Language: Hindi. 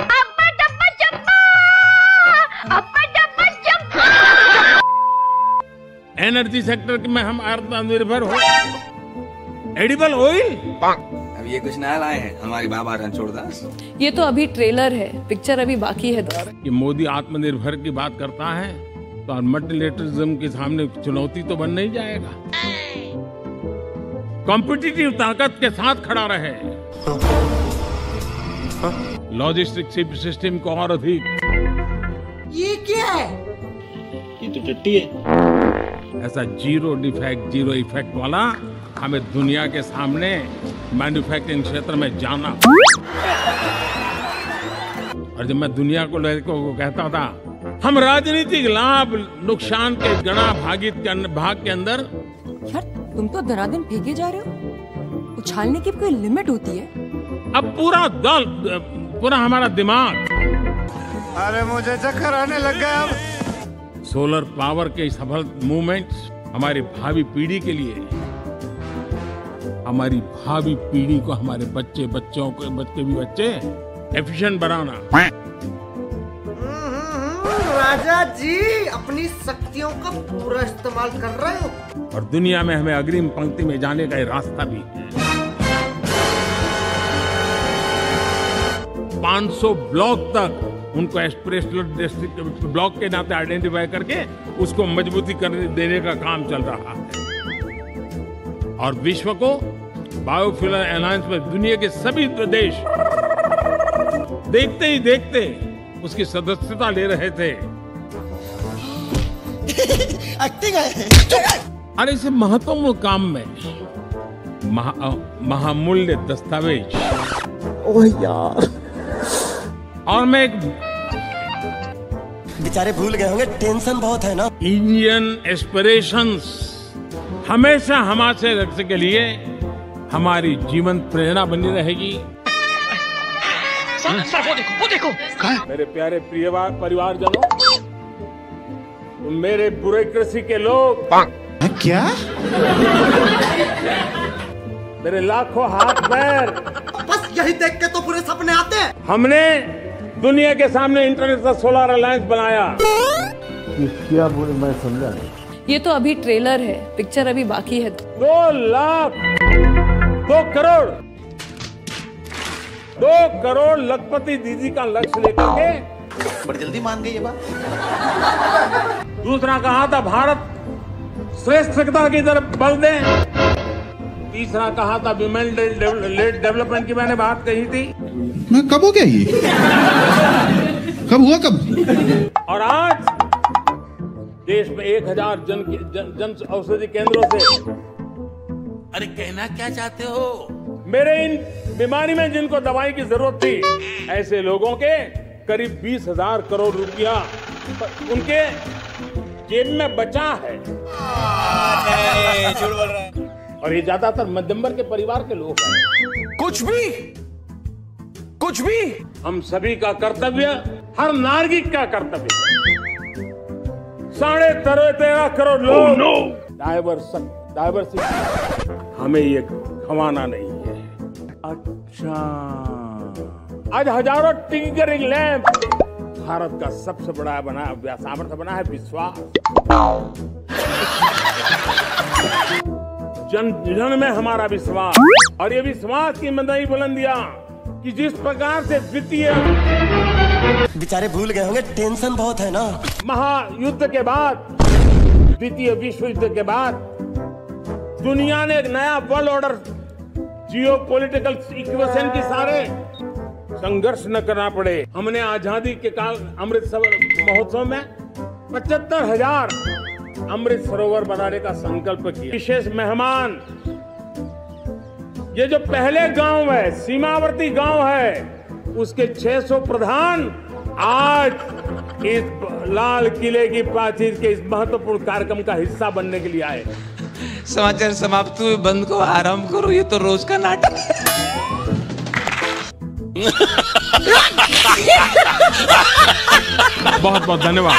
अब्बा डब्बा चप्पा अब्बा डब्बा चप्पा एनर्जी सेक्टर में हम आत्मनिर्भर हो। एडिबल ऑयल अब ये कुछ नया लाए हैं। हमारी बाबा रणछोड़ दास ये तो अभी ट्रेलर है। पिक्चर अभी बाकी है कि मोदी आत्मनिर्भर की बात करता है तो मल्टीलेटरिज्म के सामने चुनौती तो बन नहीं जाएगा। कॉम्पिटिटिव ताकत के साथ खड़ा रहे। लॉजिस्टिक सिस्टम को और अधिक। ये क्या है? ये तो टट्टी है। ऐसा ज़ीरो डिफेक्ट ज़ीरो इफ़ेक्ट वाला हमें दुनिया के सामने मैन्युफैक्चरिंग क्षेत्र में जाना। और जब मैं दुनिया को लेकर को कहता था हम राजनीतिक लाभ नुकसान के गणा भागित के भाग के अंदर यार तुम तो धनाधन फेंके जा रहे हो। उछालने की कोई लिमिट होती है? अब पूरा दल पूरा हमारा दिमाग। अरे मुझे चक्कर आने लग गया अब। सोलर पावर के सफल मूवमेंट हमारी भावी पीढ़ी के लिए हमारी भावी पीढ़ी को हमारे बच्चे बच्चों को बच्चे भी बच्चे एफिशिएंट बनाना। राजा जी अपनी शक्तियों का पूरा इस्तेमाल कर रहे हो। और दुनिया में हमें अग्रिम पंक्ति में जाने का रास्ता भी है। 500 ब्लॉक तक उनको एस्पिरेशनल डिस्ट्रिक्ट ब्लॉक के नाते आइडेंटिफाई करके उसको मजबूती करने देने का काम चल रहा है। और विश्व को बायोफ्यूल अलायंस में दुनिया के सभी देश देखते ही देखते उसकी सदस्यता ले रहे थे। और इस महत्वपूर्ण काम में महा, महामूल्य दस्तावेज़। ओह यार। और मैं एक बेचारे भूल गए होंगे टेंशन बहुत है ना। इंडियन एस्पिरेशंस हमेशा हमारे रक्षा के लिए हमारी जीवन प्रेरणा बनी रहेगी। वो देखो, वो देखो। मेरे प्यारे परिवार परिवारजनों मेरे ब्यूरोक्रेसी के लोग। क्या? मेरे लाखों हाथ पैर। बस यही देख के तो पूरे सपने आते हैं। हमने दुनिया के सामने इंटरनेशनल सोलर अलायंस बनाया। क्या बोले मैं समझा नहीं। ये तो अभी ट्रेलर है पिक्चर अभी बाकी है। दो लाख दो करोड़ दो करोड़ लखपति दीदी का लक्ष्य लेकर के। बड़ी जल्दी मान गई ये बात। दूसरा कहा था भारत श्रेष्ठता की तरफ़ बल दे। तीसरा कहा था विमेन लेड डेवलपमेंट की मैंने बात कही थी। मैं कब हो गया ये? कब हुआ कब? और आज देश में एक हज़ार जन, जन जन औषधि केंद्रों से अरे कहना क्या चाहते हो? मेरे इन बीमारी में जिनको दवाई की ज़रूरत थी ऐसे लोगों के करीब बीस हज़ार करोड़ रुपया उनके जेब में बचा है। और ये ज़्यादातर मध्यम वर्ग के परिवार के लोग हैं। कुछ भी कुछ भी। हम सभी का कर्तव्य हर नागरिक का कर्तव्य साढ़े तेरह तेरह करोड़ लोग। डाइवर्स डाइवर्सिटी हमें ये गंवाना नहीं है। अच्छा। आज हज़ारों टिंकरिंग लैंप। भारत का सबसे बड़ा बना सामर्थ्य बना है विश्वास। जन जन में हमारा विश्वास। और ये विश्वास की मदई बुलंदियाँ कि जिस प्रकार से द्वितीय बेचारे भूल गए होंगे टेंशन बहुत है ना? महायुद्ध के बाद द्वितीय विश्व युद्ध के बाद दुनिया ने एक नया world order geopolitical equation की सारे संघर्ष न करना पड़े। हमने आज़ादी के काल अमृत महोत्सव में पचहत्तर हज़ार अमृत सरोवर बनाने का संकल्प किया। विशेष मेहमान ये जो पहले गाँव है सीमावर्ती गाँव है उसके 600 प्रधान आज इस लाल किले की प्राचीर के इस महत्वपूर्ण कार्यक्रम का हिस्सा बनने के लिए आए समाचार समाप्त हुए बंद को आराम करो ये तो रोज का नाटक बहुत बहुत धन्यवाद।